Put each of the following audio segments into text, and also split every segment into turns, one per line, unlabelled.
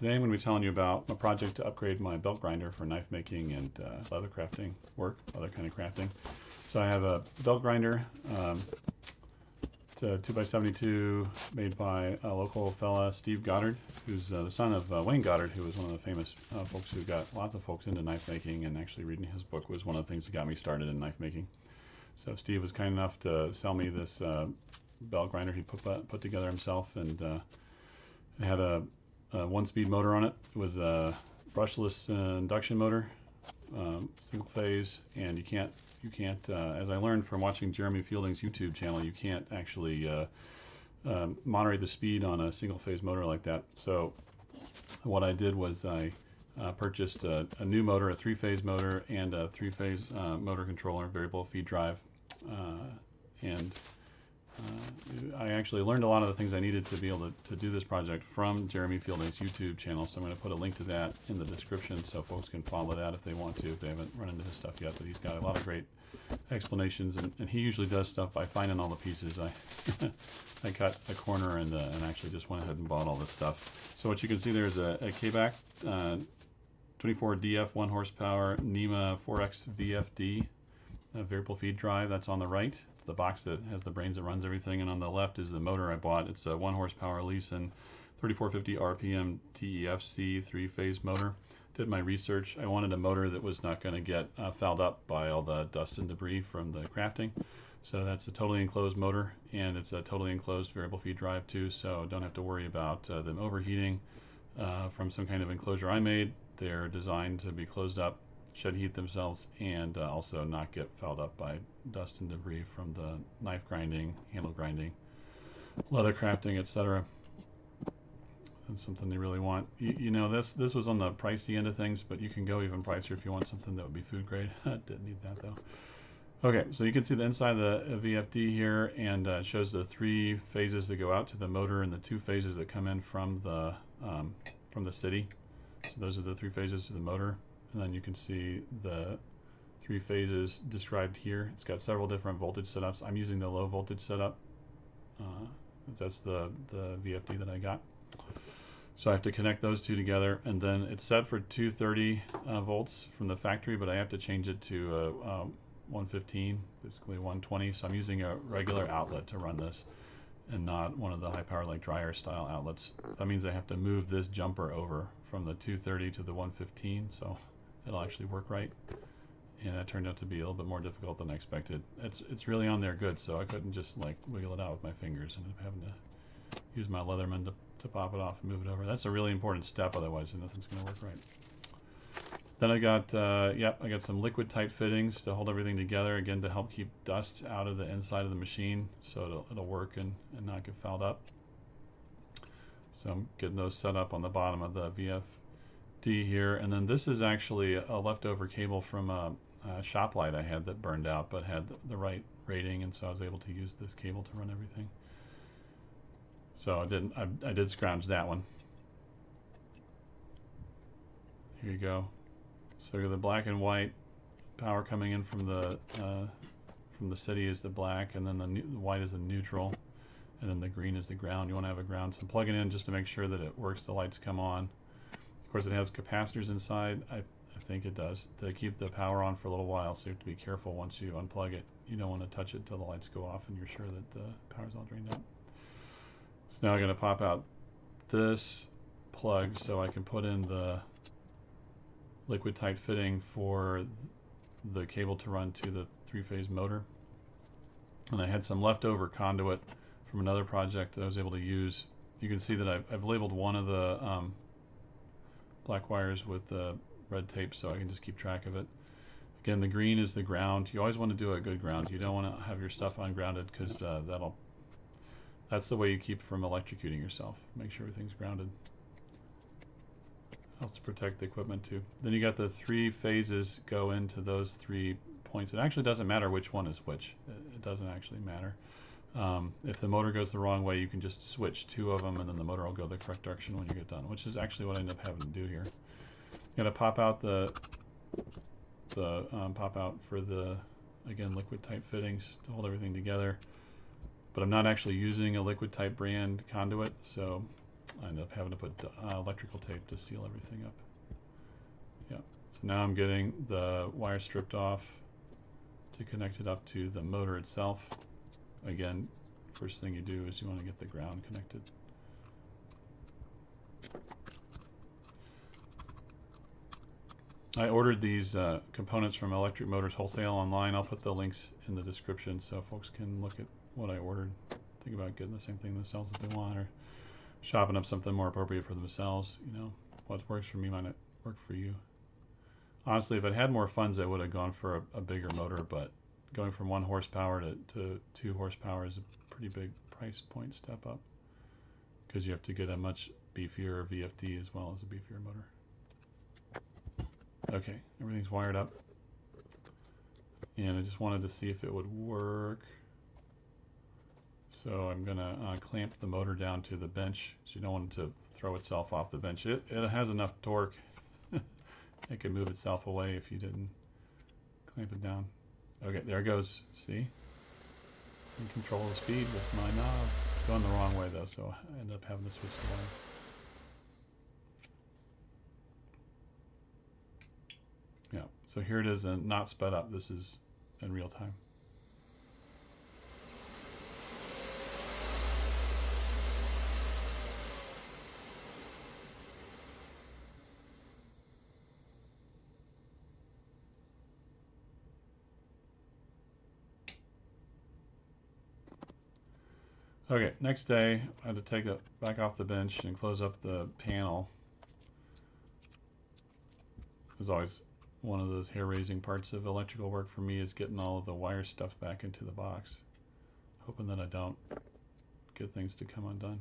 Today I'm going to be telling you about a project to upgrade my belt grinder for knife making and uh, leather crafting work, other kind of crafting. So I have a belt grinder, um, it's a 2x72 made by a local fella, Steve Goddard, who's uh, the son of uh, Wayne Goddard, who was one of the famous uh, folks who got lots of folks into knife making and actually reading his book was one of the things that got me started in knife making. So Steve was kind enough to sell me this uh, belt grinder he put, put together himself and uh, had a uh, one-speed motor on it. It was a brushless uh, induction motor, um, single phase, and you can't you can't. Uh, as I learned from watching Jeremy Fielding's YouTube channel, you can't actually uh, um, moderate the speed on a single phase motor like that. So what I did was I uh, purchased a, a, new motor, a three-phase motor, and a three-phase uh, motor controller, variable feed drive, and uh, I actually learned a lot of the things I needed to be able to, to do this project from Jeremy Fielding's YouTube channel, so I'm going to put a link to that in the description so folks can follow that if they want to, if they haven't run into his stuff yet, but he's got a lot of great explanations, and, and he usually does stuff by finding all the pieces. I I cut a corner and, uh, and actually just went ahead and bought all this stuff. So what you can see there is a, a K-Back uh, 24DF 1 horsepower NEMA 4X VFD variable feed drive that's on the right the box that has the brains that runs everything, and on the left is the motor I bought. It's a one horsepower Leeson 3450 RPM TEFC three phase motor. Did my research. I wanted a motor that was not going to get uh, fouled up by all the dust and debris from the crafting. So that's a totally enclosed motor, and it's a totally enclosed variable feed drive too. So don't have to worry about uh, them overheating uh, from some kind of enclosure I made. They're designed to be closed up shed heat themselves and uh, also not get fouled up by dust and debris from the knife grinding, handle grinding, leather crafting, etc. That's something they really want. You, you, know, this this was on the pricey end of things, but you can go even pricier if you want something that would be food grade. Didn't need that though. Okay, so you can see the inside of the VFD here, and uh, shows the three phases that go out to the motor and the two phases that come in from the um, from the city. So those are the three phases to the motor and then you can see the three phases described here. It's got several different voltage setups. I'm using the low voltage setup. Uh, that's the, the VFD that I got. So I have to connect those two together, and then it's set for 230 uh, volts from the factory, but I have to change it to uh, um, 115, basically 120. So I'm using a regular outlet to run this, and not one of the high power like dryer style outlets. That means I have to move this jumper over from the 230 to the 115. So it'll actually work right. And that turned out to be a little bit more difficult than I expected. It's it's really on there good, so I couldn't just like wiggle it out with my fingers and having to use my Leatherman to, to pop it off and move it over. That's a really important step, otherwise nothing's going to work right. Then I got, uh, yep, I got some liquid tight fittings to hold everything together, again to help keep dust out of the inside of the machine so it'll, it'll work and, and not get fouled up. So I'm getting those set up on the bottom of the VF D here, and then this is actually a leftover cable from a, a shop light I had that burned out, but had the right rating, and so I was able to use this cable to run everything. So I didn't. I, I did scrounge that one. Here you go. So the black and white power coming in from the uh, from the city is the black, and then the, the white is the neutral, and then the green is the ground. You want to have a ground. So I'm plugging in just to make sure that it works. The lights come on. Of course, it has capacitors inside. I, I think it does. To keep the power on for a little while, so you have to be careful once you unplug it. You don't want to touch it till the lights go off and you're sure that the power's all drained out. So now going to pop out this plug so I can put in the liquid tight fitting for the cable to run to the three-phase motor. And I had some leftover conduit from another project that I was able to use. You can see that I've, I've labeled one of the um, black wires with uh, red tape so I can just keep track of it. Again, the green is the ground. You always want to do a good ground. You don't want to have your stuff ungrounded because uh, that'll that's the way you keep from electrocuting yourself. Make sure everything's grounded. Helps to protect the equipment too. Then you got the three phases go into those three points. It actually doesn't matter which one is which. It doesn't actually matter. Um, if the motor goes the wrong way, you can just switch two of them and then the motor will go the correct direction when you get done, which is actually what I end up having to do here. Going to pop out the, the um, pop out for the, again, liquid tight fittings to hold everything together. But I'm not actually using a liquid tight brand conduit, so I end up having to put uh, electrical tape to seal everything up. Yeah, so now I'm getting the wire stripped off to connect it up to the motor itself. Again, first thing you do is you want to get the ground connected. I ordered these uh, components from Electric Motors Wholesale online. I'll put the links in the description so folks can look at what I ordered. Think about getting the same thing themselves if they want, or shopping up something more appropriate for themselves. You know, what works for me might not work for you. Honestly, if I had more funds, I would have gone for a, a bigger motor, but going from one horsepower to, to two horsepower is a pretty big price point step up because you have to get a much beefier VFD as well as a beefier motor. Okay, everything's wired up. And I just wanted to see if it would work. So I'm gonna uh, clamp the motor down to the bench. So you don't want it to throw itself off the bench. It, it has enough torque. it could move itself away if you didn't clamp it down. Okay, there it goes. See? Can control the speed with my knob. Going the wrong way though, so I ended up having to switch the wire. Yeah, so here it is and not sped up. This is in real time. Okay, next day I had to take it back off the bench and close up the panel. As always one of those hair-raising parts of electrical work for me is getting all of the wire stuff back into the box. Hoping that I don't get things to come undone.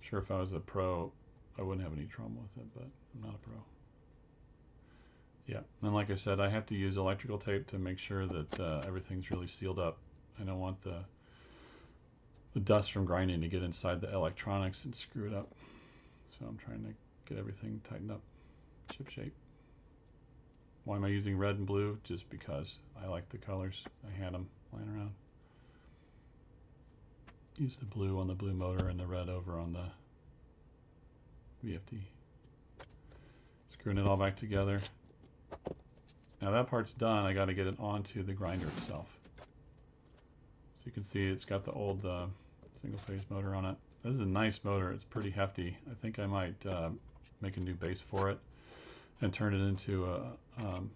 sure if I was a pro, I wouldn't have any trouble with it, but I'm not a pro. Yeah, and like I said, I have to use electrical tape to make sure that uh, everything's really sealed up. I don't want the the dust from grinding to get inside the electronics and screw it up. So I'm trying to get everything tightened up, chip shape. Why am I using red and blue? Just because I like the colors. I had them lying around. Use the blue on the blue motor and the red over on the VFD. Screwing it all back together. Now that part's done. I got to get it onto the grinder itself. So you can see it's got the old uh, single phase motor on it. This is a nice motor. It's pretty hefty. I think I might uh, make a new base for it and turn it into a um,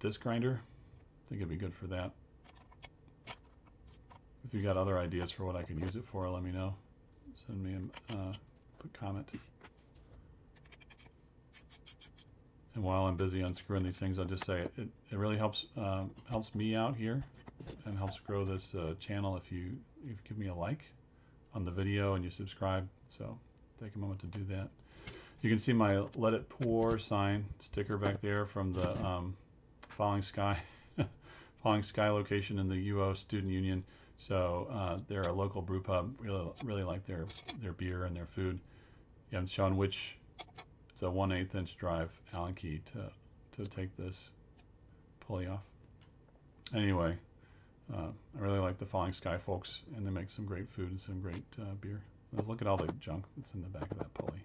disc grinder. I think it'd be good for that. If you got other ideas for what I could use it for, let me know. Send me a uh, comment. And while I'm busy unscrewing these things, I'll just say it, it really helps uh, helps me out here and helps grow this uh, channel if you if you give me a like on the video and you subscribe. So take a moment to do that. You can see my Let It Pour sign sticker back there from the um, Falling Sky Falling Sky location in the UO Student Union. So uh, they're a local brew pub. Really, really like their their beer and their food. Yeah, I'm showing which it's a 1 8 inch drive Allen key to to take this pulley off. Anyway, uh, I really like the Falling Sky folks, and they make some great food and some great uh, beer. Look at all the junk that's in the back of that pulley.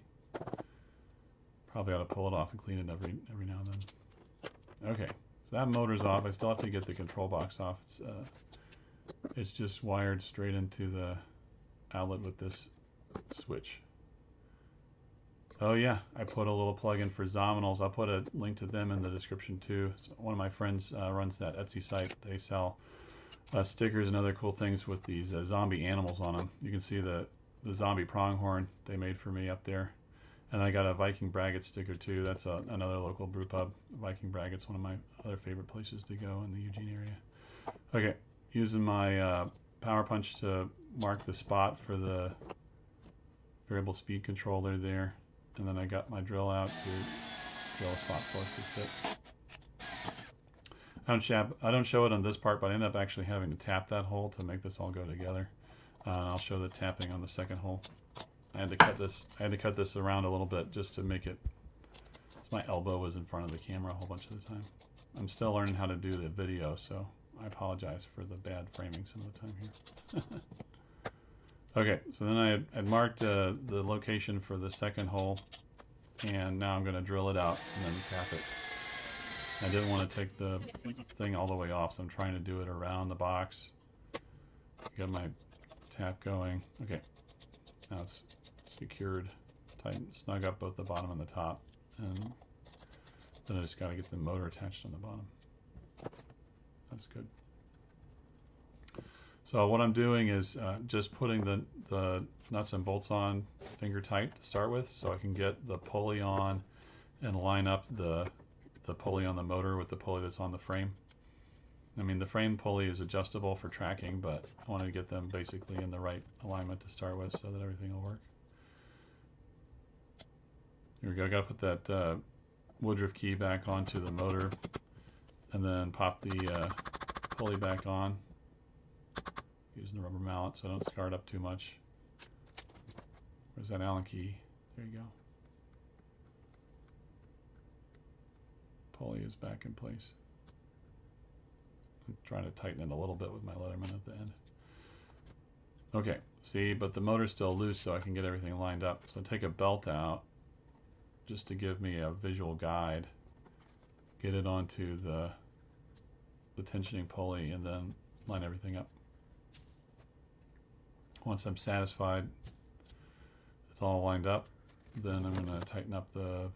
Probably ought to pull it off and clean it every every now and then. Okay, so that motor's off. I still have to get the control box off. It's, uh, it's just wired straight into the outlet with this switch. Oh yeah, I put a little plug-in for Zominals. I'll put a link to them in the description too. So one of my friends uh, runs that Etsy site. They sell uh, stickers and other cool things with these uh, zombie animals on them. You can see the, the zombie pronghorn they made for me up there. And I got a Viking Braggot sticker too. That's a, another local brew pub. Viking Braggot's one of my other favorite places to go in the Eugene area. Okay, using my uh, power punch to mark the spot for the variable speed controller there. And then I got my drill out to drill a spot for it to sit. I don't, show, I don't show it on this part, but I end up actually having to tap that hole to make this all go together. Uh, I'll show the tapping on the second hole. I had to cut this. I had to cut this around a little bit just to make it. My elbow was in front of the camera a whole bunch of the time. I'm still learning how to do the video, so I apologize for the bad framing some of the time here. Okay, so then I had, marked uh, the location for the second hole, and now I'm going to drill it out and then tap it. I didn't want to take the thing all the way off, so I'm trying to do it around the box. Got my tap going. Okay, now it's secured, tighten, snug up both the bottom and the top, and then I just got to get the motor attached on the bottom. That's good. So what I'm doing is uh, just putting the, the nuts and bolts on finger tight to start with so I can get the pulley on and line up the, the pulley on the motor with the pulley that's on the frame. I mean the frame pulley is adjustable for tracking but I want to get them basically in the right alignment to start with so that everything will work. Here we go, I gotta put that uh, Woodruff key back onto the motor and then pop the uh, pulley back on using the rubber mallet so I don't scar it up too much. Where's that Allen key? There you go. Pulley is back in place. I'm trying to tighten it a little bit with my Leatherman at the end. Okay, see, but the motor's still loose so I can get everything lined up. So take a belt out just to give me a visual guide. Get it onto the, the tensioning pulley and then line everything up. Once I'm satisfied it's all lined up, then I'm going to tighten up the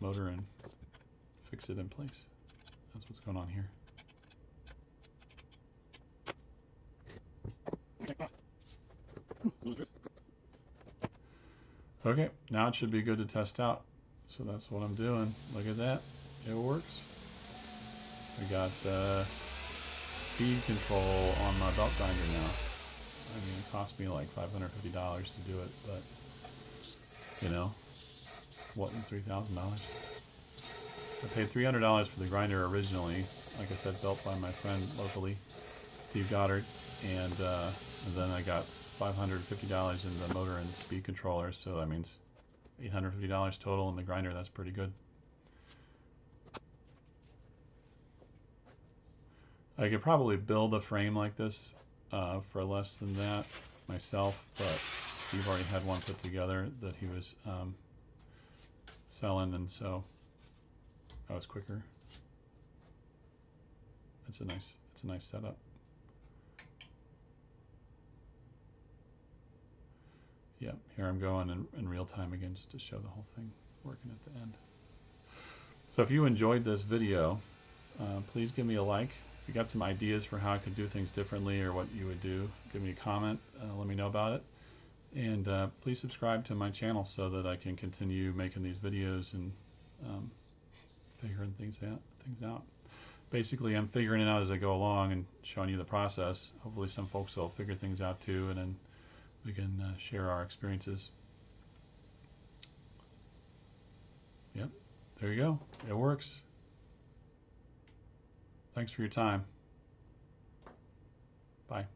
motor and fix it in place. That's what's going on here. Okay, now it should be good to test out. So that's what I'm doing. Look at that. It works. We got uh, speed control on my belt grinder now. I mean, it cost me like $550 to do it, but, you know, wasn't $3,000. I paid $300 for the grinder originally, like I said, built by my friend locally, Steve Goddard, and, uh, and then I got $550 in the motor and speed controller, so that means $850 total in the grinder, that's pretty good. I could probably build a frame like this uh, for less than that myself, but Steve already had one put together that he was um, selling, and so that was quicker. That's a nice, it's a nice setup. Yep, here I'm going in, in real time again just to show the whole thing working at the end. So if you enjoyed this video, uh, please give me a like if you got some ideas for how I could do things differently or what you would do, give me a comment. Uh, let me know about it. And uh, please subscribe to my channel so that I can continue making these videos and um, figuring things out. Things out. Basically, I'm figuring it out as I go along and showing you the process. Hopefully, some folks will figure things out too, and then we can uh, share our experiences. Yep, there you go. It works. Thanks for your time. Bye.